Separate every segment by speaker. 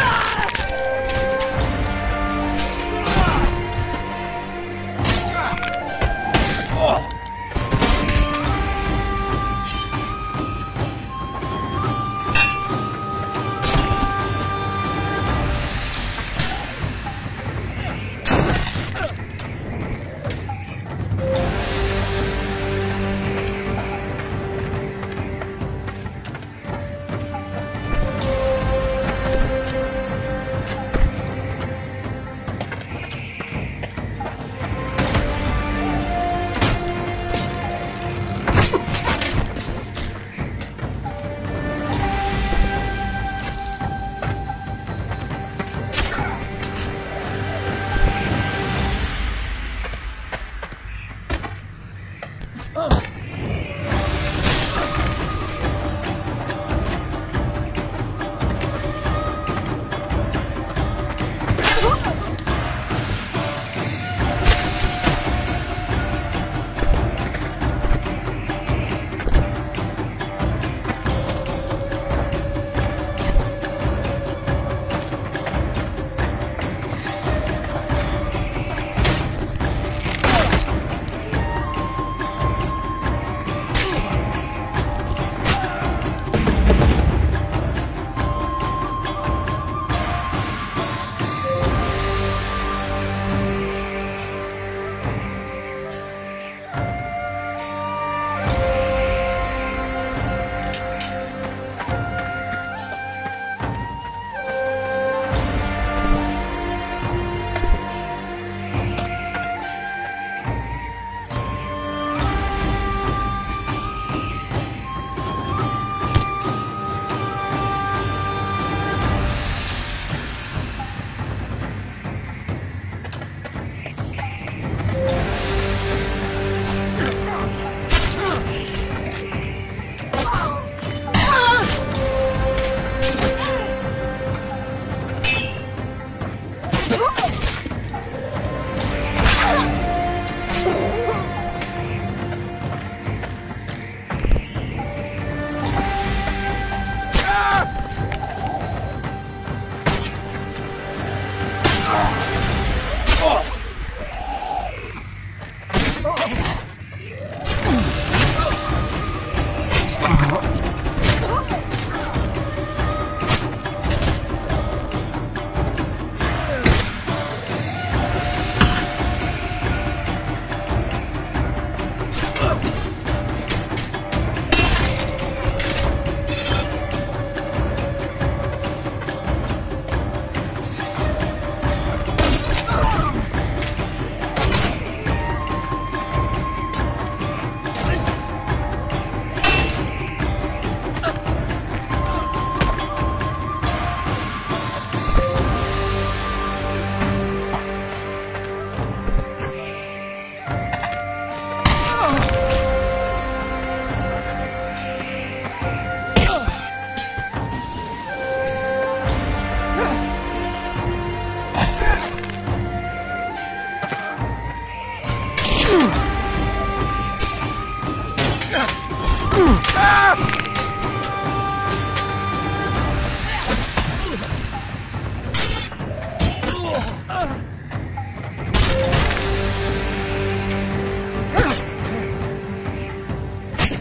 Speaker 1: No!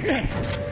Speaker 1: Yeah.